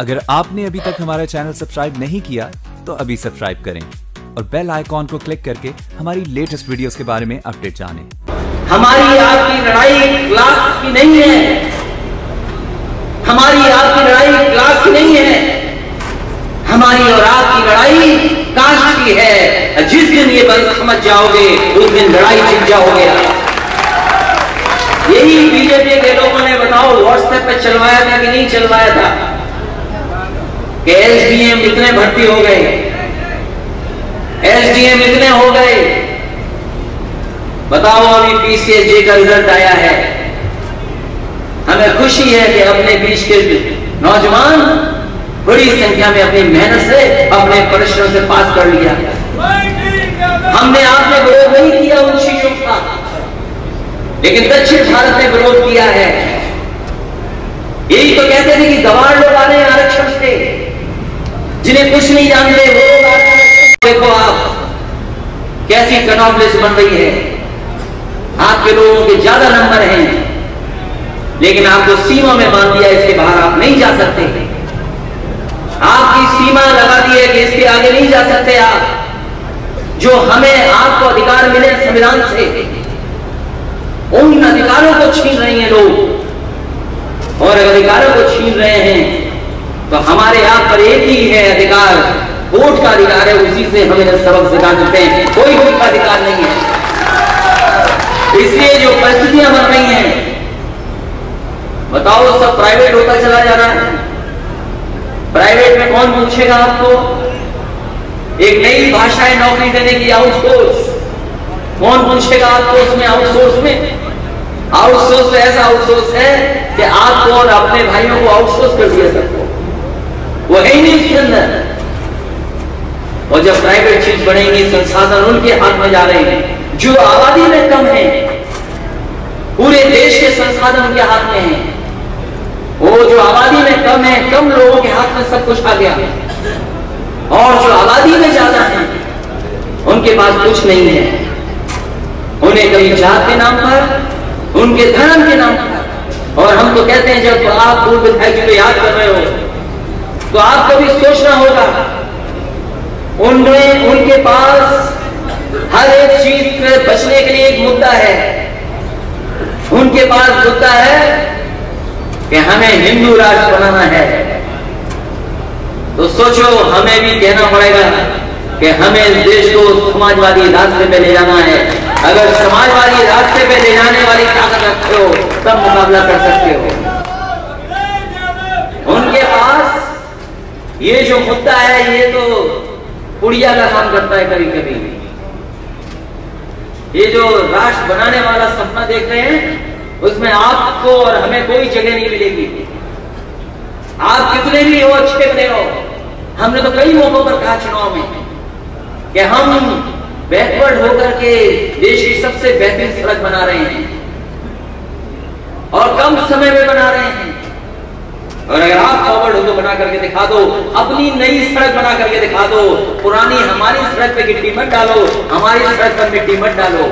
अगर आपने अभी तक हमारा चैनल सब्सक्राइब नहीं किया तो अभी सब्सक्राइब करें और बेल आइकॉन को क्लिक करके हमारी लेटेस्ट वीडियोस के बारे में अपडेट जानें। हमारी आपकी लड़ाई क्लास की नहीं है। हमारी आपकी लड़ाई क्लास की नहीं है। हमारी और आपकी लड़ाई कास्ट की है। जिस दिन ये बात समझ जाओगे, उस दिन लड़ाई जीत जाओगे यही बीजेपी के लोगों ने बताओ व्हाट्सएप पे चलवाया था कि नहीं चलवाया था? कि एसडीएम इतने भर्ती हो गए। एसडीएम इतने हो गए। बताओ अभी पीसीएसजे का रिज़ल्ट आया है। हमें खुशी है कि अपने बीच के नौजवान बड़ी संख्या में अपनी मेहनत से, अपने परिश्रम से पास कर लिया। हमने आपने विरोध नहीं किया उन चीज़ों का। लेकिन दक्षिण भारत ने विरोध किया है। यही तो कहते थे कि गवार लोग आ रहे हैं आरक्षण से जिन्हें कुछ नहीं जानते, वो देखो आप, कैसी कट बन रही है। आपके लोगों के ज़्यादा नंबर हैं। लेकिन आपको सीमा में बाँध दिया, इसके बाहर आप नहीं जा सकते। आपकी सीमा लगा दी है कि इसके आगे नहीं जा सकते आप। जो हमें आपको अधिकार मिले संविधान से, उन अधिकारों को छीन रहे हैं लोग। और अधिकारों को छीन रहे हैं तो हमारे आप पर एक ही है अधिकार। वोट का अधिकार है उसी से हमें सबक सिखा सकते हैं। कोई वोट का अधिकार नहीं है। इसलिए जो परिस्थितियाँ बन रही हैं, बताओ सब प्राइवेट होता चला जा रहा है। प्राइवेट में कौन पूछेगा आपको? एक नई भाषाएँ नौकरी देने की आउटसोर्स कौन पूछेगा आपको उसमें आउटसोर्स में? आउटसोर्स ऐसा आउटसोर्स है कि आपको और अपने भाइयों को आउटसोर्स कर दिया सबको। वो है ही नहीं उसके अंदर। और जब प्राइवेट चीज़ बनेंगी संसाधन उनके हाथ में जा रहे हैं, जो आबादी में कम है, पूरे देश के संसाधन उनके हाथ में है। वो जो आबादी में कम है, कम लोगों के हाथ में सब कुछ आ गया। और जो आबादी में ज़्यादा है, उनके पास कुछ नहीं है। उन्हें कभी जात के नाम पर, उनके धर्म के नाम पर। और हम तो कहते हैं, जब आप पूर्व विधायक जी को याद कर रहे हो तो आपको भी सोचना होगा, उनमें, उनके पास हर एक चीज़ से बचने के लिए एक मुद्दा है। उनके पास मुद्दा है कि हमें हिंदू राष्ट्र बनाना है। तो सोचो, हमें भी कहना पड़ेगा कि हमें देश को समाजवादी रास्ते पे ले जाना है। अगर समाजवादी रास्ते पे ले जाने वाली ताकत रखते हो, तब मुकाबला कर सकते हो उनके पास ये जो मुद्दा है, ये तो पुड़िया का काम करता है कभी कभी ये जो राष्ट्र बनाने वाला सपना देख रहे हैं, उसमें आपको और हमें कोई जगह नहीं मिलेगी। आप कितने भी हो, अच्छे बने हो हमने तो कई मौकों पर कहा चुनाव में कि हम बैकवर्ड होकर के देश की सबसे बेहतरीन सड़क बना रहे हैं और कम समय में बना रहे हैं। और अगर आप फॉरवर्ड हो तो बना करके दिखा दो, अपनी नई सड़क बना करके दिखा दो, पुरानी हमारी सड़क पे गिट्टी मत डालो, हमारी सड़क पर मिट्टी मत डालो।